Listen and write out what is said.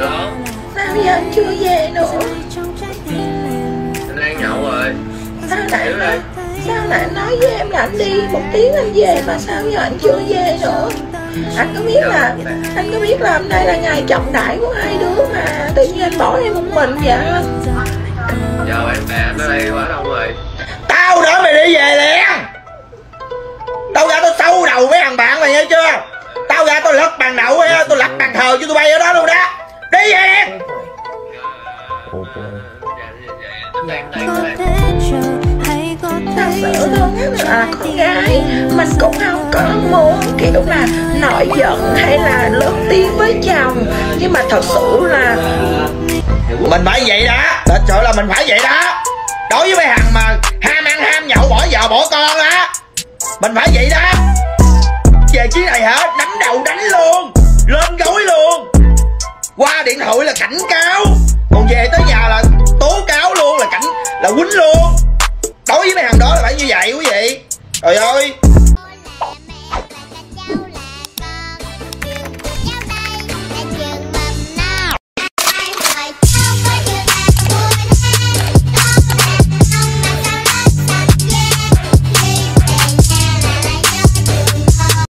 không Sao giờ anh chưa về nữa anh đang nhậu rồi. Sao rồi. Sao anh nói với em là anh đi một tiếng anh về Mà sao giờ anh chưa về nữa? Anh có biết là Anh có biết là hôm nay là ngày trọng đại của hai đứa mà Tự nhiên anh bỏ em một mình vậy? Giờ bạn bè nó đây quá đâu rồi. Tao đỡ mày đi về liền. Tao ra tao sâu đầu với thằng bạn mày nghe chưa? Tao ra tao lật bàn đậu á, Tôi cho tụi bay ở đó luôn đó. Đi về đang Thật sự luôn là con gái Mình cũng không có muốn kiểu là nổi giận hay là lớn tiếng với chồng. Nhưng mà thật sự là Mình phải vậy đó. Thật sự là mình phải vậy đó. Đối với mấy thằng mà ham ăn ham nhậu bỏ vợ bỏ con á Mình phải vậy đó. Về chuyến này hả? Nắm đầu đánh luôn. Lên gối luôn điện thoại là cảnh cáo. Còn về tới nhà là tố cáo luôn, là cảnh, là quýnh luôn. Đối với mấy thằng đó là phải như vậy quý vị. Trời ơi.